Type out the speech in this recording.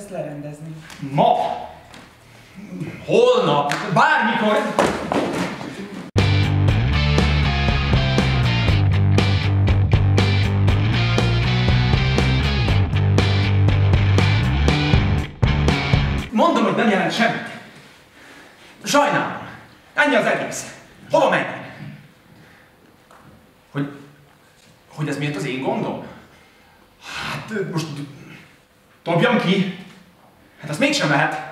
ezt lerendezni. Ma? Holnap? Bármikor? Mondom, hogy nem jelent semmit. Sajnálom. Ennyi az egész. Hova menjek? Hogy, hogy ez miért az én gondom? Hát most dobjam ki? Hát azt mégsem lehet.